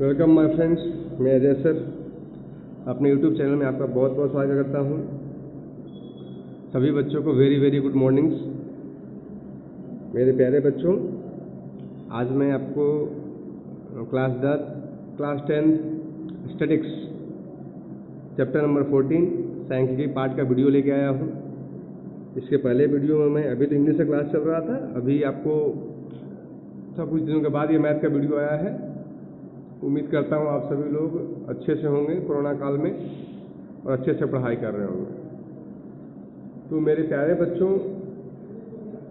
Welcome my friends, मैं Ajay sir. अपने YouTube channel में आपका बहुत बहुत स्वागत करता हूँ। सभी बच्चों को वेरी वेरी गुड मॉर्निंग्स मेरे प्यारे बच्चों, आज मैं आपको क्लास दस class tenth statics chapter number fourteen सांख्यिकी पार्ट का वीडियो लेके आया हूँ। इसके पहले वीडियो में मैं अभी तो इंग्लिश का क्लास चल रहा था, अभी आपको था कुछ दिनों के बाद ये मैथ का वीडियो आया है। उम्मीद करता हूँ आप सभी लोग अच्छे से होंगे कोरोना काल में और अच्छे से पढ़ाई कर रहे होंगे। तो मेरे प्यारे बच्चों,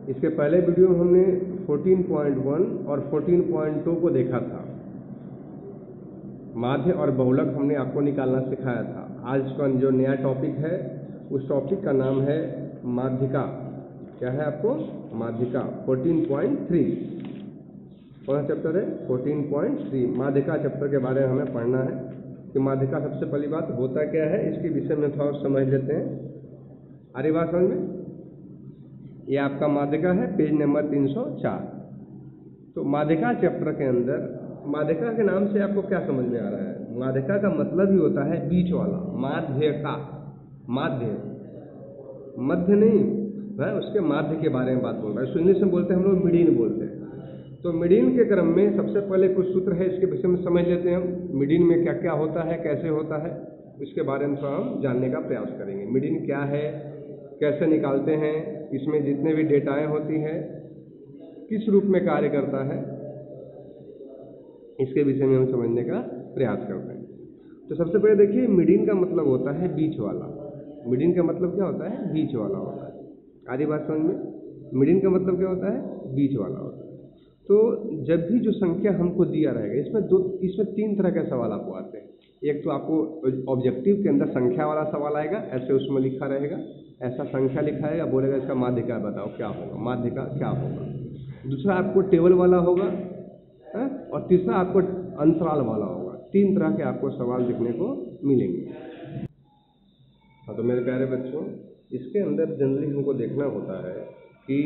इसके पहले वीडियो में हमने 14.1 और 14.2 को देखा था। माध्य और बहुलक हमने आपको निकालना सिखाया था। आज का जो नया टॉपिक है, उस टॉपिक का नाम है माध्यिका। क्या है आपको? माध्यिका 14.3 कौन सा चैप्टर है? 14.3 माध्यिका चैप्टर के बारे में हमें पढ़ना है कि माध्यिका सबसे पहली बात होता क्या है, इसके विषय में थोड़ा समझ लेते हैं। अरे बात समझ में ये आपका माध्यिका है, पेज नंबर 304 तो माध्यिका चैप्टर के अंदर, माध्यिका के नाम से आपको क्या समझ में आ रहा है? माध्यिका का मतलब ही होता है बीच वाला माध्य का माध्य। मध्य नहीं, है, उसके माध्य के बारे में बात बोल रहा है। इंग्लिश में बोलते हैं हम लोग, मिडीन बोलते हैं। तो मिडिन के क्रम में सबसे पहले कुछ सूत्र है, इसके विषय में समझ लेते हैं मिडिन में क्या क्या होता है, कैसे होता है, इसके बारे में थोड़ा हम जानने का प्रयास करेंगे। मिडिन क्या है, कैसे निकालते हैं, इसमें जितने भी डेटाएँ होती हैं, किस रूप में कार्य करता है, इसके विषय में हम समझने का प्रयास करते हैं। तो सबसे पहले देखिए, मिडिन का मतलब होता है बीच वाला। मिडिन का मतलब क्या होता है, बीच वाला होता है। आधी बात समझ में? मिडिन का मतलब क्या होता है, बीच वाला होता है। तो जब भी जो संख्या हमको दिया रहेगा, इसमें दो, इसमें तीन तरह के सवाल आपको आते हैं। एक तो आपको ऑब्जेक्टिव के अंदर संख्या वाला सवाल आएगा, ऐसे उसमें लिखा रहेगा, ऐसा संख्या लिखा है बोलेगा इसका माध्य का बताओ, क्या होगा माध्य का क्या होगा। दूसरा आपको टेबल वाला होगा, है? और तीसरा आपको अंतराल वाला होगा। तीन तरह के आपको सवाल देखने को मिलेंगे। हाँ तो मेरे प्यारे बच्चों, इसके अंदर जनरली हमको देखना होता है कि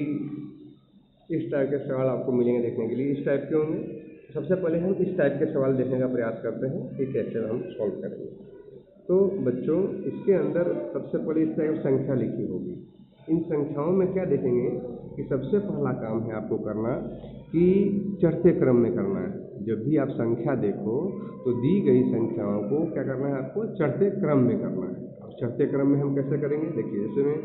इस टाइप के सवाल आपको मिलेंगे देखने के लिए। इस टाइप के होंगे। सबसे पहले हम इस टाइप के सवाल देखने का प्रयास करते हैं, कि कैसे हम सॉल्व करेंगे। तो बच्चों, इसके अंदर सबसे पहले इस टाइप संख्या लिखी होगी। इन संख्याओं में क्या देखेंगे कि सबसे पहला काम है आपको करना कि चढ़ते क्रम में करना है। जब भी आप संख्या देखो तो दी गई संख्याओं को क्या करना है आपको? चढ़ते क्रम में करना है। और चढ़ते क्रम में हम कैसे करेंगे? देखिए जैसे में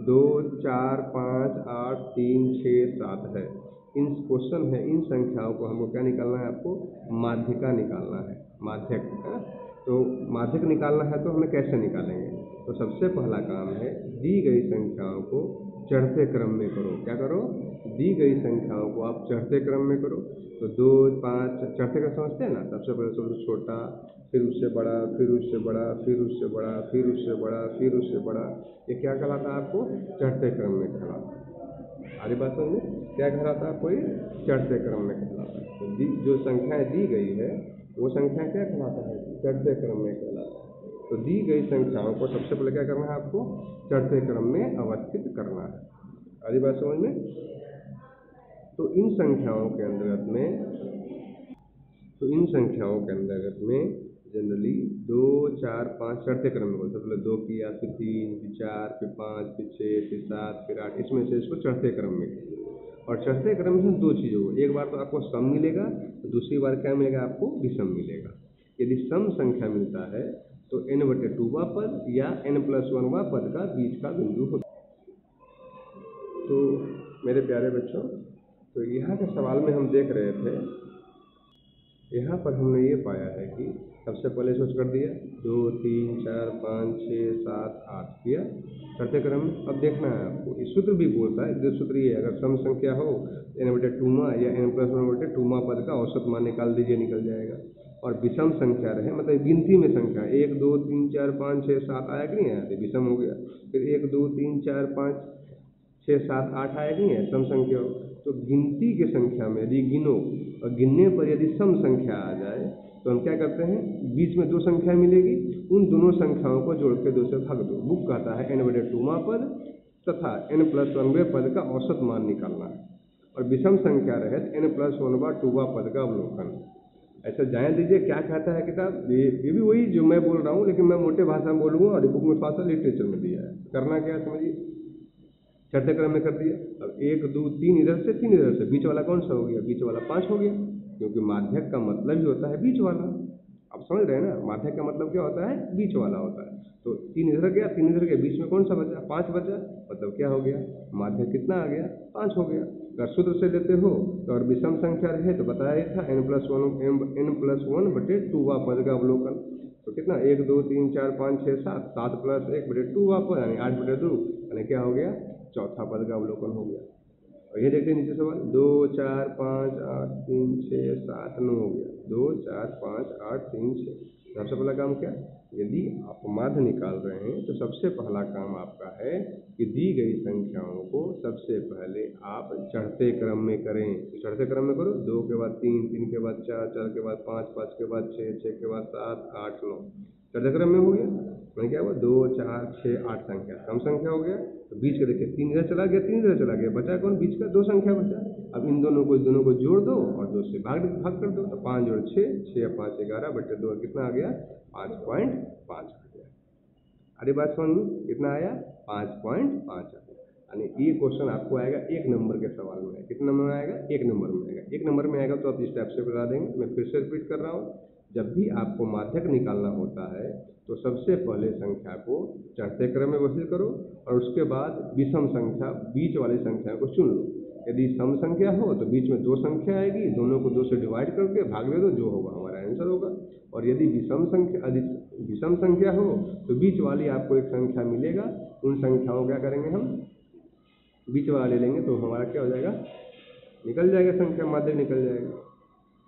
दो, चार, पाँच, आठ, तीन, छः, सात है। इन क्वेश्चन है, इन संख्याओं को हमको क्या निकालना है आपको? माध्यिका निकालना है। माध्यक, है तो माध्यक निकालना है तो हमें कैसे निकालेंगे? तो सबसे पहला काम है, दी गई संख्याओं को चढ़ते क्रम में करो। क्या करो? दी गई संख्याओं को आप चढ़ते क्रम में करो। तो दो, पाँच, चढ़ते क्रम समझते हैं ना? सबसे पहले सबसे छोटा, फिर उससे बड़ा, फिर उससे बड़ा, फिर उससे बड़ा, फिर उससे बड़ा, फिर उससे बड़ा। ये क्या कहलाता है आपको? चढ़ते क्रम में कहलाता है। आगे बात समझे क्या कहलाता है आपको ये? चढ़ते क्रम में कहलाता है। तो जो संख्याएँ दी गई है, वो संख्या क्या कहलाता है? चढ़ते क्रम में कहलाता है। तो दी गई संख्याओं को सबसे पहले क्या करना है आपको? चढ़ते क्रम में अवस्थित करना है। आधी बात समझ में? तो इन संख्याओं के अंतर्गत में तो इन संख्याओं के अंतर्गत में जनरली दो, चार, पाँच चढ़ते क्रम में बोलते पहले दो किया, फिर तीन, फिर चार, फिर पाँच, फिर छः फिर सात, फिर आठ। इसमें से इसको चढ़ते क्रम में और चढ़ते क्रम में दो चीज़ होगी एक बार तो आपको सम मिलेगा, दूसरी बार क्या मिलेगा आपको? विषम मिलेगा। यदि सम संख्या मिलता है तो एन बटे टूवा पद या एन प्लस वन वनवा पद का बीच का बिंदु होता तो मेरे प्यारे बच्चों तो यहाँ के सवाल में हम देख रहे थे, यहाँ पर हमने ये पाया है कि सबसे पहले सोच कर दिया, दो, तीन, चार, पाँच, छः, सात, आठ, किया? चढ़ते क्रम अब देखना है आपको। इस सूत्र भी बोलता है जो सूत्र ये अगर सम संख्या हो एन बटे टूमा या एन प्लस वन बटे टूमा पद का औसत मान निकाल दीजिए, निकल जाएगा। और विषम संख्या रहे मतलब गिनती में संख्या, एक, दो, तीन, चार, पाँच, छः, सात आया कि नहीं आया? विषम हो गया। फिर एक, दो, तीन, चार, पाँच छः सात, आठ नहीं है, सम संख्या। तो गिनती की संख्या में यदि गिनो और गिनने पर यदि सम संख्या आ जाए तो हम क्या करते हैं, बीच में दो संख्या मिलेगी, उन दोनों संख्याओं को जोड़ के दो से भाग दो। बुक कहता है एन बटे टूमा पद तथा एन प्लस वनवे पद का औसत मान निकालना है। और विषम संख्या रहे एन प्लस वनवा टूवा पद का अवलोकन। ऐसा जाए दीजिए क्या कहता है किताब। ये ये भी वही जो मैं बोल रहा हूँ, लेकिन मैं मोटे भाषा में बोलूँगा और बुक में थोड़ा सा लिटरेचर में दिया है। करना क्या समझिए। चढ़ते क्रम में कर दिया। अब एक, दो, तीन इधर से, तीन इधर से। बीच वाला कौन सा हो गया? बीच वाला पाँच हो गया, क्योंकि माध्यक का मतलब ही होता है बीच वाला। आप समझ रहे हैं ना? माध्यक का मतलब क्या होता है? बीच वाला होता है। तो तीन इधर गया, तीन इधर गया, बीच में कौन सा बचा? पाँच बचा। मतलब क्या हो गया? माध्यक कितना आ गया? पाँच हो गया। अगर सूत्र से लेते हो तो और विषम संख्या रहे तो बताया था n plus one m n plus one बटे टू वा पद का अवलोकन। तो कितना? एक, दो, तीन, चार, पाँच छः सात। सात प्लस एक बटे टू वा पद यानी आठ बटे दो। यानी क्या हो गया? चौथा पद का अवलोकन हो गया। और ये देखते हैं नीचे सवाल। दो, चार, पाँच, आठ, तीन छः सात, नौ हो गया। दो, चार, पाँच, आठ, तीन छः सबसे पहला काम क्या? यदि आप माध्य निकाल रहे हैं तो सबसे पहला काम आपका है कि दी गई संख्याओं को सबसे पहले आप चढ़ते क्रम में करें। तो चढ़ते क्रम में करो। दो के बाद तीन तीन के बाद चार चार के बाद पाँच पाँच के बाद छः छः के बाद सात, आठ, नौ। चढ़ते क्रम में हो गया। मैंने क्या हुआ दो, चार छः आठ संख्या। कम संख्या हो गया तो बीच का देखिए तीन इधर चला गया, तीन इधर चला गया। बचा कौन? बीच का दो संख्या बचा। अब इन दोनों को दोनों को जोड़ दो और दो से भाग भाग कर दो। तो पाँच जोड़ छः छः या पाँच ग्यारह बटे दो कितना आ गया? पाँच पॉइंट पाँच आ गया। अरे बात समझ कितना आया? पाँच पॉइंट पाँच आ गया। यानी ये क्वेश्चन आपको आएगा एक नंबर के सवाल में। कितने नंबर में आएगा? एक नंबर में आएगा। एक नंबर में आएगा तो आप इस टाइप से बता देंगे। मैं फिर से रिपीट कर रहा हूँ। जब भी आपको माध्यक निकालना होता है तो सबसे पहले संख्या को चढ़ते क्रम में वसूल करो और उसके बाद विषम संख्या, बीच वाली संख्या को चुन लो। यदि सम संख्या हो तो बीच में दो संख्या आएगी, दोनों को दो से डिवाइड करके भाग ले दो, जो होगा हमारा आंसर होगा। और यदि विषम संख्या, यदि विषम संख्या हो तो बीच वाली आपको एक संख्या मिलेगा। उन संख्याओं क्या करेंगे हम? बीच वाला ले लेंगे तो हमारा क्या हो जाएगा? निकल जाएगा संख्या माध्यम निकल जाएगा।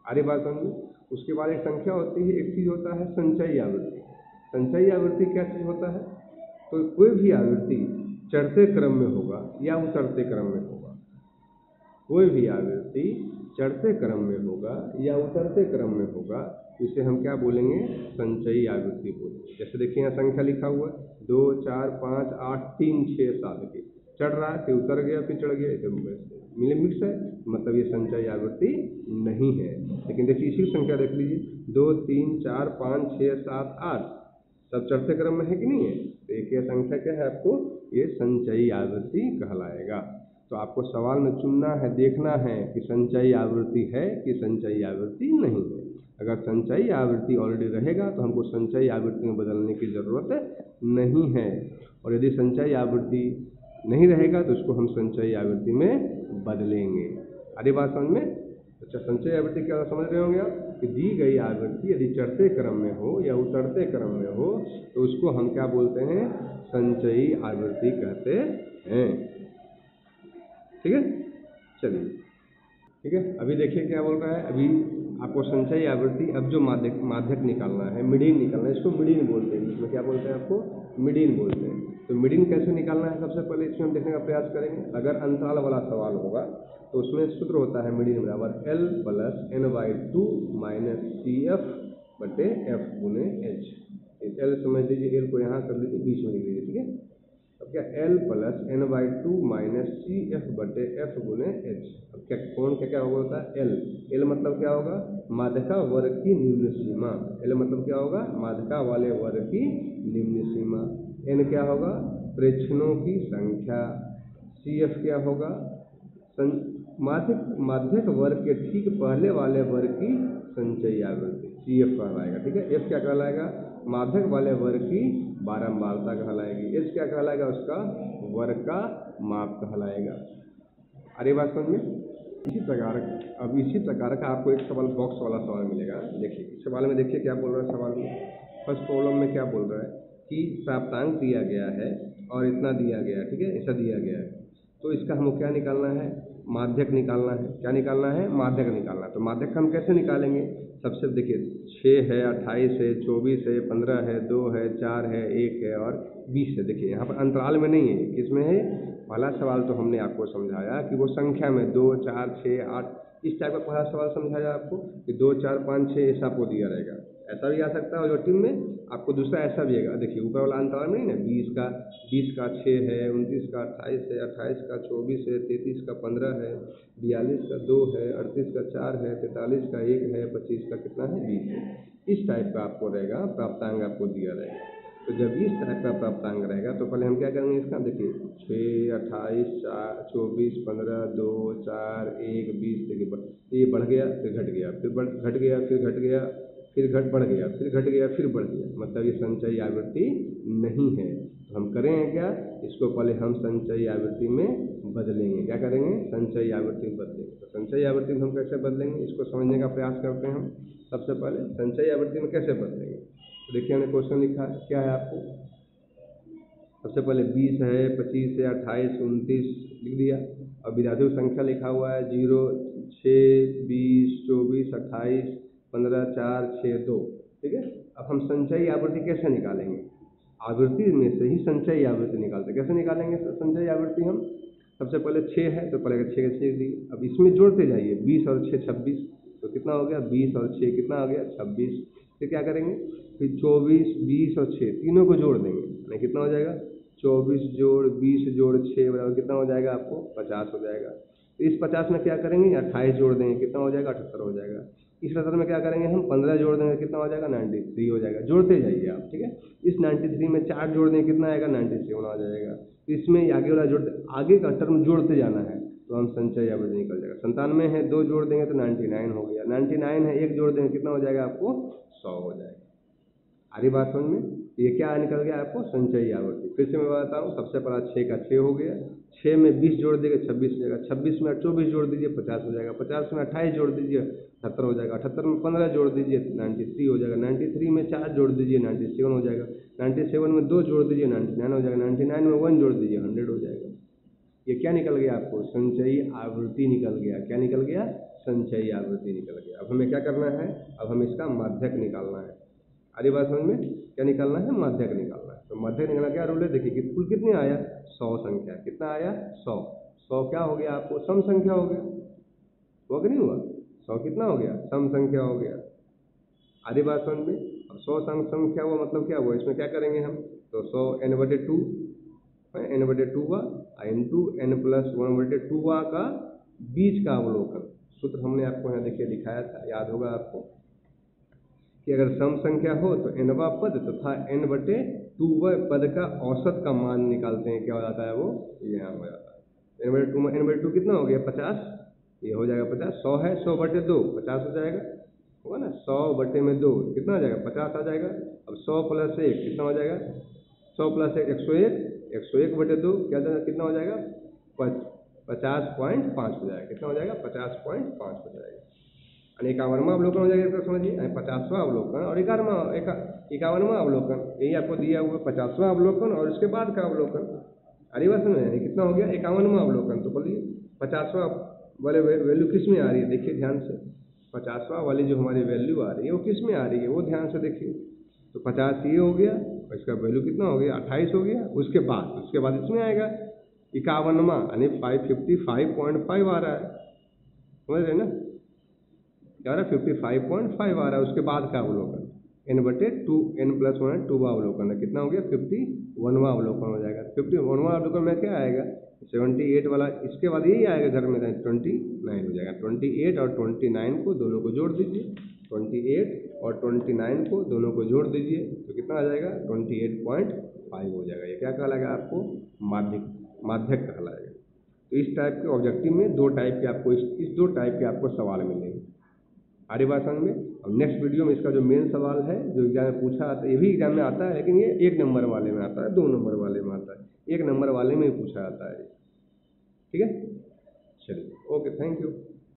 आरी बात समझ? उसके बाद एक संख्या होती है, एक चीज़ होता है संचयी आवृत्ति। संचयी आवृत्ति क्या चीज़ होता है? तो कोई भी आवृत्ति चढ़ते क्रम में होगा या उतरते क्रम में होगा। कोई भी आवृत्ति चढ़ते क्रम में होगा या उतरते क्रम में होगा, इसे हम क्या बोलेंगे? संचयी आवृत्ति बोलेंगे। जैसे देखिए यहाँ संख्या लिखा हुआ है। दो, चार, पाँच, आठ, तीन छः सात के चढ़ रहा है, फिर उतर गया, फिर चढ़ गया मिले मिक्स है मतलब ये संचय आवृत्ति नहीं है। लेकिन देखिए, इसी संख्या देख लीजिए। दो, तीन, चार, पाँच छः सात, आठ। सब चढ़ते क्रम में है कि नहीं है? तो एक यह संख्या क्या है आपको? ये संचयी आवृत्ति कहलाएगा। तो आपको सवाल में चुनना है, देखना है कि संचयी आवृत्ति है कि संचयी आवृत्ति नहीं है। अगर संचयी आवृत्ति ऑलरेडी रहेगा तो हमको संचयी आवृत्ति में बदलने की ज़रूरत नहीं है। और यदि संचयी आवृत्ति नहीं रहेगा तो उसको हम संचयी आवृत्ति में बदलेंगे। आधी बात समझ में? अच्छा संचय आवृत्ति क्या समझ रहे होंगे आप? कि दी गई आवृत्ति यदि चढ़ते क्रम में हो या उतरते क्रम में हो तो उसको हम क्या बोलते हैं? संचयी आवृत्ति कहते हैं। ठीक है? चलिए। ठीक है? अभी देखिए क्या बोल रहा है। अभी आपको संचयी आवृत्ति अब जो माध्यक माध्यक निकालना है, मिडिन निकालना है, इसको मिडिन बोलते हैं इसमें क्या बोलते हैं आपको? मिडिन बोलते हैं। तो मिडिन कैसे निकालना है? सबसे पहले इसमें हम देखने का प्रयास करेंगे। अगर अंतराल वाला सवाल होगा तो उसमें सूत्र होता है मिडिन बराबर l plus n by two minus c f बटे एफ़ गुने एच एल समझ लीजिए एल को यहाँ कर लीजिए, बीच में लिख लीजिए, ठीक है? अब क्या l plus n by two minus c f बटे एफ़ गुने एच अब क्या कौन क्या क्या होगा होता है एल एल मतलब क्या होगा? माध्यका वर्ग की निम्न सीमा। एल मतलब क्या होगा? माध्यका वाले वर्ग की निम्न सीमा। एन क्या होगा? प्रेक्षणों की संख्या। सी एफ़ क्या होगा? माध्यक माध्यक वर्ग के ठीक पहले वाले वर्ग की संचयी आवृत्ति। सी एफ़ कहलाएगा, ठीक है? एफ़ क्या कहलाएगा? माध्यक वाले वर्ग की बारंबारता कहलाएगी। एच क्या कहलाएगा? उसका वर्ग का माप कहलाएगा। अरे बात समझ में? इसी प्रकार, अब इसी प्रकार का आपको एक सवाल बॉक्स वाला सवाल मिलेगा। देखिए सवाल में देखिए क्या बोल रहा है सवाल में। फ़र्स्ट प्रॉब्लम में क्या बोल रहा है? कि प्राप्तांक दिया गया है और इतना दिया गया, ठीक है? ऐसा दिया गया है। तो इसका हमको क्या निकालना है? माध्यक निकालना है। क्या निकालना है? माध्यक निकालना है। तो माध्यक हम कैसे निकालेंगे? सबसे देखिए छः है, अट्ठाईस है, चौबीस है, पंद्रह है, दो है, चार है, एक है और बीस है। देखिए, यहाँ पर अंतराल में नहीं है, किसमें है? पहला सवाल तो हमने आपको समझाया कि वो संख्या में दो, चार छः आठ, इस टाइप का पहला सवाल समझाया आपको कि दो, चार, पाँच छः ऐसा आपको दिया रहेगा। ऐसा भी आ सकता है और टीम में आपको दूसरा ऐसा भी आएगा। देखिए, ऊपर वाला अंतर नहीं ना, बीस का बीस का छः है, उनतीस का अट्ठाईस है, अट्ठाईस का चौबीस है, तैंतीस का पंद्रह है, बयालीस का दो है, अड़तीस का चार है, तैंतालीस का एक है, पच्चीस का कितना है, बीस है। इस टाइप का आपको रहेगा, प्राप्तांग आपको दिया रहेगा। तो जब इस टाइप का प्राप्तांग रहेगा तो पहले हम क्या करेंगे इसका? देखिए छः अट्ठाईस, चार, चौबीस, पंद्रह, दो, चार, एक, बीस, देखिए ये बढ़ गया, फिर घट गया, फिर बढ़, घट गया, फिर घट गया फिर घट बढ़ गया, फिर घट गया, फिर बढ़ गया। मतलब ये संचयी आवृत्ति नहीं है। तो हम करेंगे क्या? इसको पहले हम संचयी आवृत्ति में बदलेंगे। क्या करेंगे? संचयी आवृत्ति में बदलेंगे। तो संचयी आवृत्ति में हम कैसे बदलेंगे? इसको समझने का प्रयास करते हैं हम। सबसे पहले संचयी आवृत्ति में कैसे बदलेंगे? तो देखिए, हमने क्वेश्चन लिखा है क्या है आपको? सबसे पहले बीस है, पच्चीस है, अट्ठाईस, उनतीस लिख दिया। और की संख्या लिखा हुआ है, ज़ीरो, छः, बीस, चौबीस, अट्ठाईस पंद्रह, चार छः दो, ठीक है? अब हम संचयी आवृत्ति कैसे निकालेंगे? आवृत्ति में से ही संचयी आवृत्ति निकालते कैसे निकालेंगे संचयी आवृत्ति हम? सबसे पहले छः है तो पहले छः का छः दिए। अब इसमें जोड़ते जाइए। बीस और छः छब्बीस। तो कितना हो गया? बीस और छः कितना हो गया? छब्बीस। फिर क्या करेंगे? फिर चौबीस, बीस और छः तीनों को जोड़ देंगे। यानी कितना हो जाएगा? चौबीस जोड़, बीस जोड़ छः बराबर कितना हो जाएगा आपको? पचास हो जाएगा। तो इस पचास में क्या करेंगे? अट्ठाईस जोड़ देंगे। कितना हो जाएगा? अठहत्तर हो जाएगा। इस रसद में क्या करेंगे हम? पंद्रह जोड़ देंगे, कितना हो जाएगा? नाइन्टी थ्री हो जाएगा। जोड़ते जाइए आप, ठीक है? इस नाइन्टी थ्री में चार जोड़ देंगे कितना आएगा? नाइन्टी सेवन आ जाएगा। इसमें आगे वाला जोड़ते आगे का टर्म जोड़ते जाना है तो हम संचय आवृत्ति निकल जाएगा। संतानवे है, दो जोड़ देंगे तो नाइन्टी नाइन हो गया। नाइन्टी नाइन है, एक जोड़ देंगे, कितना हो जाएगा आपको? सौ हो जाएगा। आ रही बात समझ में? ये क्या निकल गया आपको? संचयी आवृत्ति। फिर से मैं बताता हूँ, सबसे पहला छः का छः हो गया। छः में बीस जोड़ दीजिए, छब्बीस हो जाएगा। छब्बीस में चौबीस जोड़ दीजिए, पचास हो जाएगा। पचास में अट्ठाईस जोड़ दीजिए अठहत्तर हो जाएगा। अठहत्तर में पंद्रह जोड़ दीजिए नाइन्टी थ्री हो जाएगा। नाइन्टी थ्री में चार जोड़ दीजिए नाइन्टी सेवन हो जाएगा। नाइन्टी सेवन में दो जोड़ दीजिए नाइन्टी नाइन हो जाएगा। नाइन्टी नाइन में वन जोड़ दीजिए हंड्रेड हो जाएगा। ये क्या निकल गया आपको? संचयी आवृत्ति निकल गया। क्या निकल गया? संचयी आवृत्ति निकल गया। अब हमें क्या करना है? अब हमें इसका माध्यक निकालना है। अरे बात समझ में क्या निकालना है? माध्यक निकालना है। तो माध्यक निकालना क्या रूल है? देखिए, कि कुल कितने आया? सौ संख्या। कितना आया? सौ। सौ क्या हो गया आपको? सम संख्या हो गया। हुआ कि नहीं हुआ? सौ कितना हो गया? सम संख्या हो गया। आधी बात समझ में अब सौ संख्या हुआ मतलब क्या हुआ? इसमें क्या करेंगे हम? तो सौ एन बटे टू एन बटे टू हुआ n two n plus one बटे टू हुआ का बीच का अवलोकन। सूत्र हमने आपको यहाँ देखिए दिखाया था, याद होगा आपको। कि अगर सम संख्या हो तो एनवा पद तथा तो एन बटे टू व पद का औसत का मान निकालते हैं, क्या हो जाता है वो? यहाँ हो जाता है। एन बटे टू एन बटे टू कितना हो गया? पचास। ये हो जाएगा पचास। सौ है, सौ बटे दो, पचास हो जाएगा। होगा ना? सौ बटे में दो, कितना हो जाएगा? पचास आ जाएगा। अब सौ प्लस एक, कितना हो जाएगा? सौ प्लस एक एक सौ एक। एक सौ एक बटे दो, क्या जाएगा? कितना हो जाएगा? पच पचास पॉइंट पाँच हो जाएगा। कितना हो जाएगा? पचास पॉइंट पाँच हो जाएगा। यानी इक्यावनवा अवलोकन हो जाएगा इसका समझिए पचासवा अवलोकन और ग्यारहवा इक्यावनवा अवलोकन। यही आपको दिया हुआ पचासवा अवलोकन और इसके बाद का अवलोकन। अरे बात समझ कितना हो गया? इक्यावनवा अवलोकन। तो बोलिए, पचासवा वाले वैल्यू किसमें आ रही है? देखिए ध्यान से। पचासवा वाली जो हमारी वैल्यू आ रही है, वो किसमें आ रही है? वो ध्यान से देखिए। तो पचास ये हो गया इसका वैल्यू कितना हो गया? अट्ठाईस हो गया। उसके बाद उसके बाद इसमें आएगा इक्यावनवा यानी five fifty five point five आ रहा है। समझ रहे ना? क्या आ रहा है? फिफ्टी फाइव पॉइंट फाइव आ रहा है उसके बाद का अवलोकन? एन बटे टू एन प्लस वन है टू अवलोकन है। कितना हो गया? फिफ्टी वनवा अवलोकन हो जाएगा। फिफ्टी वनवा अवलोकन में क्या आएगा? सेवेंटी एट वाला इसके बाद यही आएगा घर में ट्वेंटी नाइन हो जाएगा। ट्वेंटी एट और ट्वेंटी नाइन को दोनों को जोड़ दीजिए। ट्वेंटी एट और ट्वेंटी नाइन को दोनों को जोड़ दीजिए तो कितना आ जाएगा? ट्वेंटी एट पॉइंट फाइव हो जाएगा। ये क्या कहलाएगा आपको? माध्यक माध्यक कहलाएगा। तो इस टाइप के ऑब्जेक्टिव में दो टाइप के आपको इस, इस दो टाइप के आपको सवाल मिलेंगे। आर्य संघ में। अब नेक्स्ट वीडियो में इसका जो मेन सवाल है, जो एग्ज़ाम में पूछा आता है ये भी एग्ज़ाम में आता है, लेकिन ये एक नंबर वाले में आता है, दो नंबर वाले में आता है। एक नंबर वाले में ही पूछा आता है। ठीक है? चलिए ओके थैंक यू